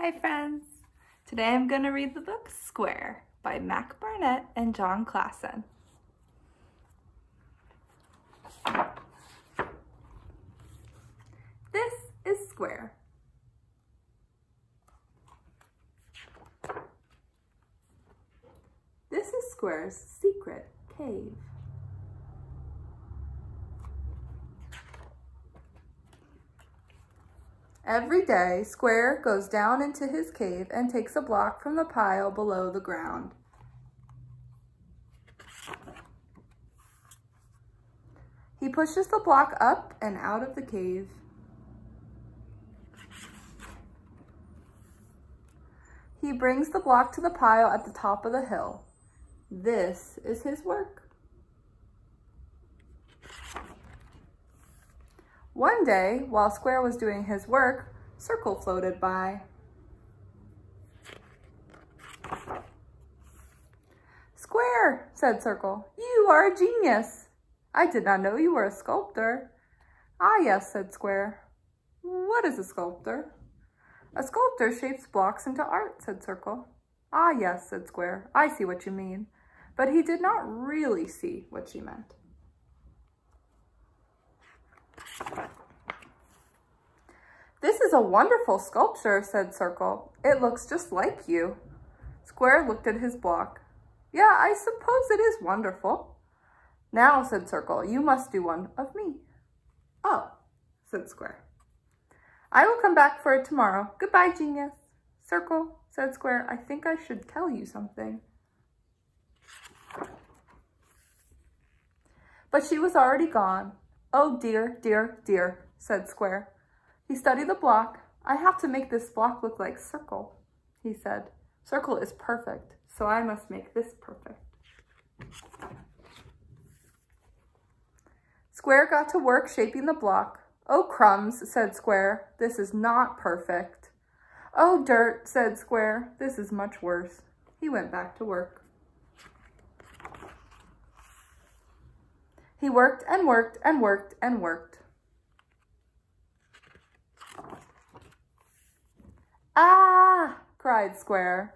Hi friends! Today I'm going to read the book Square by Mac Barnett and Jon Klassen. This is Square. This is Square's secret cave. Every day, Square goes down into his cave and takes a block from the pile below the ground. He pushes the block up and out of the cave. He brings the block to the pile at the top of the hill. This is his work. One day, while Square was doing his work, Circle floated by. Square, said Circle, you are a genius. I did not know you were a sculptor. Ah, yes, said Square. What is a sculptor? A sculptor shapes blocks into art, said Circle. Ah, yes, said Square. I see what you mean. But he did not really see what she meant. This is a wonderful sculpture, said Circle. It looks just like you. Square looked at his block. Yeah, I suppose it is wonderful. Now, said Circle, you must do one of me. Oh, said Square. I will come back for it tomorrow. Goodbye, genius. Circle, said Square, I think I should tell you something. But she was already gone. Oh dear, dear, dear, said Square. He studied the block. I have to make this block look like circle, he said. Circle is perfect, so I must make this perfect. Square got to work shaping the block. Oh, crumbs, said Square. This is not perfect. Oh, dirt, said Square. This is much worse. He went back to work. He worked and worked and worked and worked. Ah, cried Square.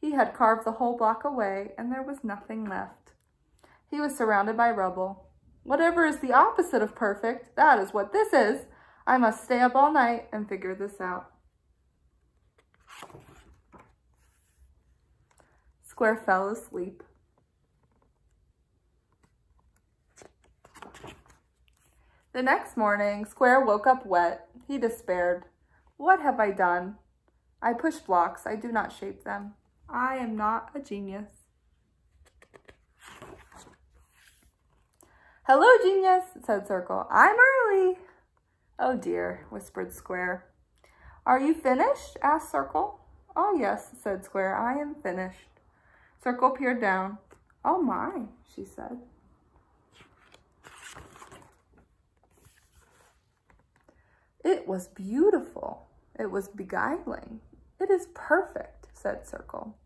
He had carved the whole block away and there was nothing left. He was surrounded by rubble. Whatever is the opposite of perfect, that is what this is. I must stay up all night and figure this out. Square fell asleep. The next morning, Square woke up wet. He despaired. What have I done? I push blocks. I do not shape them. I am not a genius. Hello, genius, said Circle. I'm early. Oh dear, whispered Square. Are you finished? asked Circle. Oh yes, said Square. I am finished. Circle peered down. Oh my, she said. It was beautiful. It was beguiling. It is perfect, said Circle.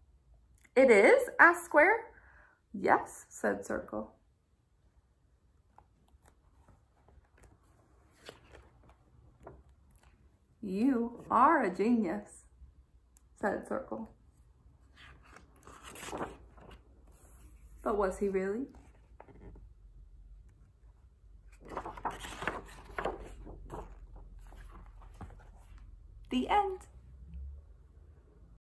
It is? asked Square. Yes, said Circle. You are a genius, said Circle. But was he really? The end.